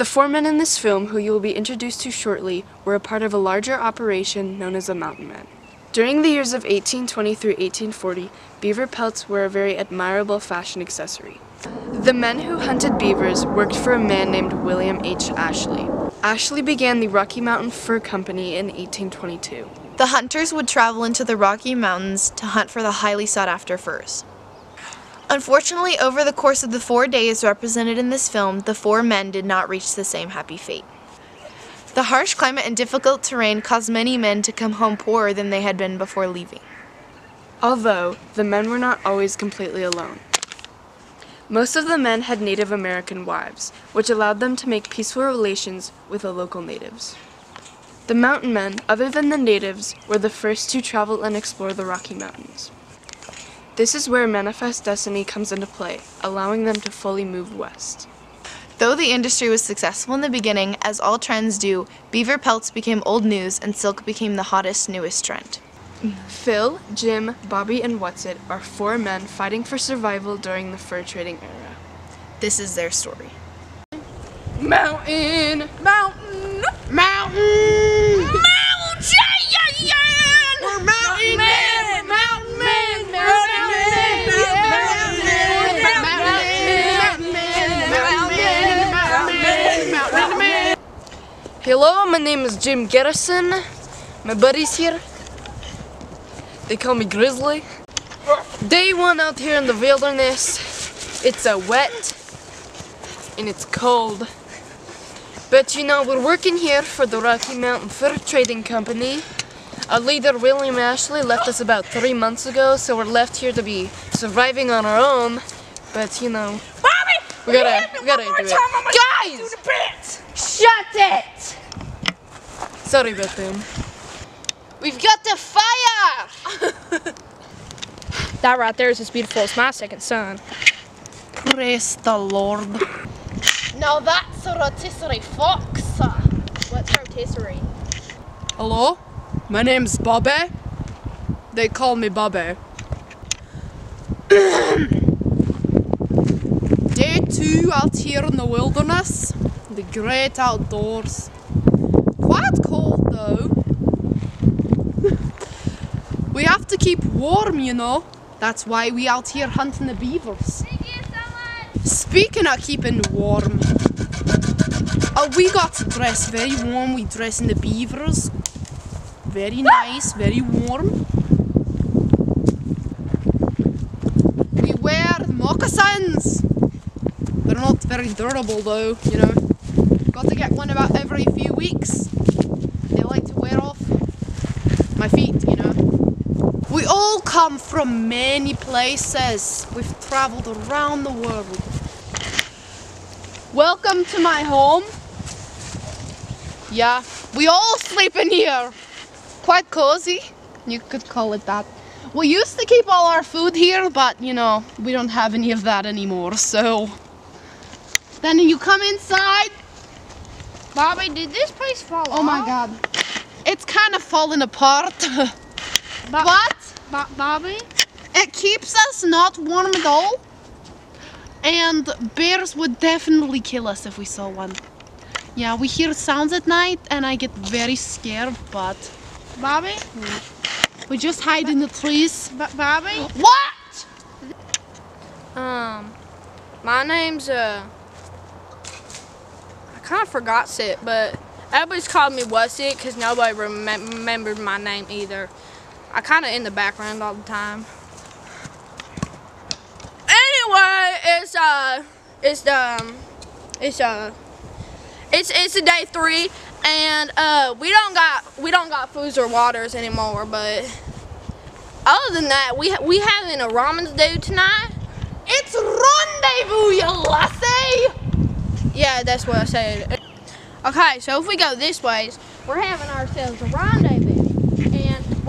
The four men in this film, who you will be introduced to shortly, were a part of a larger operation known as the Mountain Men. During the years of 1820 through 1840, beaver pelts were a very admirable fashion accessory. The men who hunted beavers worked for a man named William H. Ashley. Ashley began the Rocky Mountain Fur Company in 1822. The hunters would travel into the Rocky Mountains to hunt for the highly sought after furs. Unfortunately, over the course of the four days represented in this film, the four men did not reach the same happy fate. The harsh climate and difficult terrain caused many men to come home poorer than they had been before leaving. Although, the men were not always completely alone. Most of the men had Native American wives, which allowed them to make peaceful relations with the local natives. The mountain men, other than the natives, were the first to travel and explore the Rocky Mountains. This is where Manifest Destiny comes into play, allowing them to fully move west. Though the industry was successful in the beginning, as all trends do, beaver pelts became old news and silk became the hottest, newest trend. Phil, Jim, Bobby, and Whatsit are four men fighting for survival during the fur trading era. This is their story. Mountain! Mountain! Mountain! My name is Jim Garrison. My buddy's here. They call me Grizzly. Day one out here in the wilderness. It's a wet and it's cold. But you know, we're working here for the Rocky Mountain Fur Trading Company. Our leader, William Ashley, left us about three months ago, so we're left here to be surviving on our own. But you know, Bobby! we gotta, we gotta do it. Guys! do the pits. Shut it! Sorry about them. We've got the fire! That right there is as beautiful as my second son. Praise the Lord. Now that's a rotisserie fox. What's rotisserie? Hello, my name's Bobby. They call me Bobby. Day two out here in the wilderness, the great outdoors. Quite cold though. we have to keep warm, you know. That's why we out here hunting the beavers. Speaking of keeping warm, oh, we got to dress very warm. We dress in the beavers. Very nice, very warm. We wear moccasins. They're not very durable though, you know. Got to get one about every few weeks. They like to wear off my feet, you all come from many places. We've traveled around the world. Welcome to my home. Yeah, we all sleep in here. Quite cozy, you could call it that. We used to keep all our food here, but you know, we don't have any of that anymore, so. Then you come inside. Bobby, did this place fall Oh my god. It's kind of falling apart. but Bo- Bobby? it keeps us not warm at all. And bears would definitely kill us if we saw one. Yeah, we hear sounds at night and I get very scared, but Bobby? we just hide in the trees. B- Bobby? What? Um, my name's, uh, I kind of forgot it, but everybody's called me What's It because nobody remem- remembered my name either. I kind of in the background all the time. Anyway, it's, uh, it's, um, it's, uh, it's, it's a day three, and, uh, we don't got, we don't got foods or waters anymore, but other than that, we, we having a ramen do tonight. It's rendezvous, you lassie! Yeah, that's what I said. Okay, so if we go this ways, we're having ourselves a rendezvous.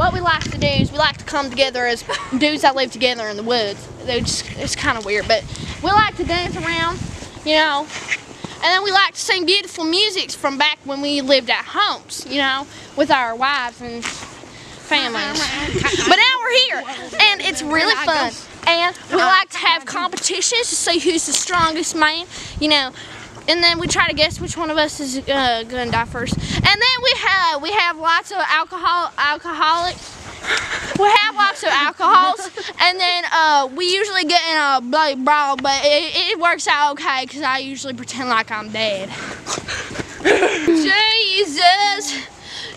What we like to do is we like to come together as dudes that live together in the woods. Just, it's kind of weird, but we like to dance around, you know. And then we like to sing beautiful music from back when we lived at homes, you know, with our wives and families. but now we're here, and it's really fun. And we like to have competitions to see who's the strongest man. You know, and then we try to guess which one of us is uh, gonna die first. And then we have we have lots of alcohol alcoholics. We have lots of alcohols, and then uh, we usually get in a bloody brawl, but it, it works out okay because I usually pretend like I'm dead. Jesus,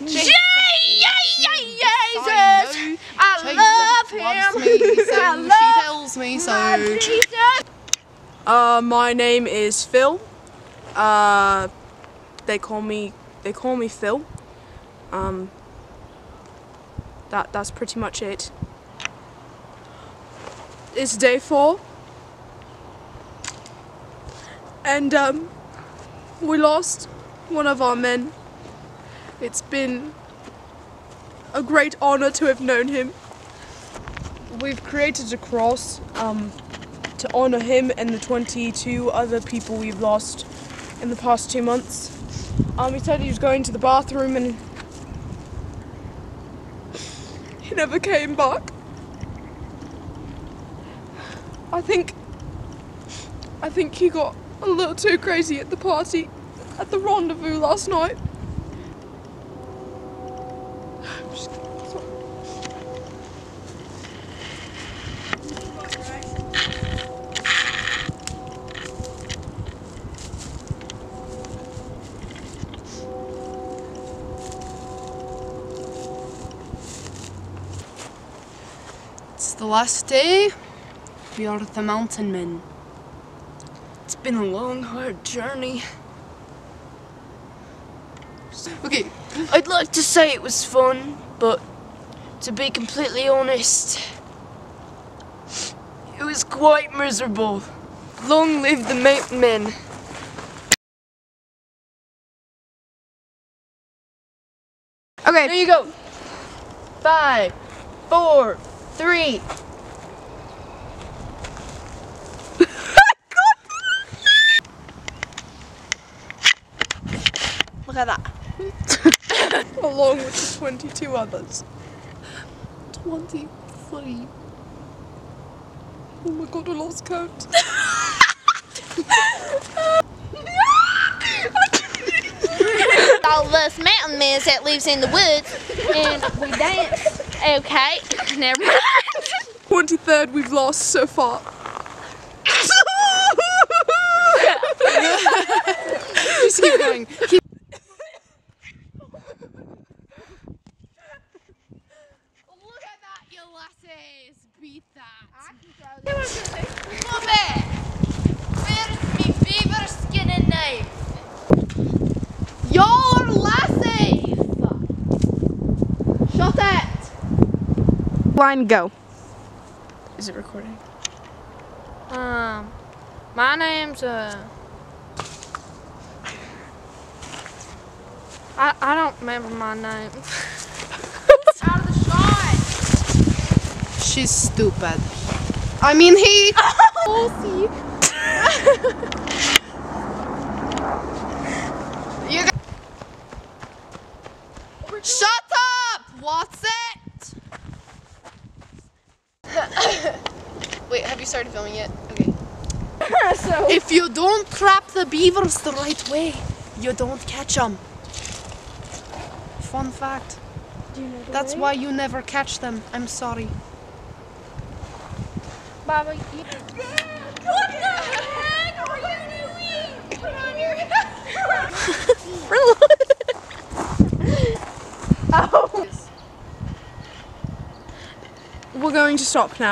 Jesus, I love him. Me, so I she love tells me my so. Jesus. Uh, my name is Phil. Uh, they call me they call me Phil. Um, that that's pretty much it. It's day four, and um, we lost one of our men. It's been a great honor to have known him. We've created a cross. Um, to honor him and the 22 other people we've lost in the past two months. Um, he said he was going to the bathroom and he never came back. I think I think he got a little too crazy at the party at the rendezvous last night. It's the last day. We are the mountain men. It's been a long, hard journey. Okay, I'd like to say it was fun, but to be completely honest, it was quite miserable. Long live the mountain men. Okay, There you go. Five, four, three. look at that. Along with the 22 others. 23. Oh my god, I lost count. all us mountain men that lives in the woods and we dance. Okay, never mind. 23rd we've lost so far. just keep going. Keep Look at that, you lasses. Beat that. Where's me beaver skin and knife? Your lasses! Shut it! Line go. Is it recording? Um, my name's uh. I I don't remember my name. Out of the shot. She's stupid. I mean, he. you got- Shut up! What's it? You started filming yet? Okay. If you don't trap the beavers the right way, you don't catch them. Fun fact. That's why you never catch them. I'm sorry. Baba, you- What the heck are you doing? Put on your oh. We're going to stop now.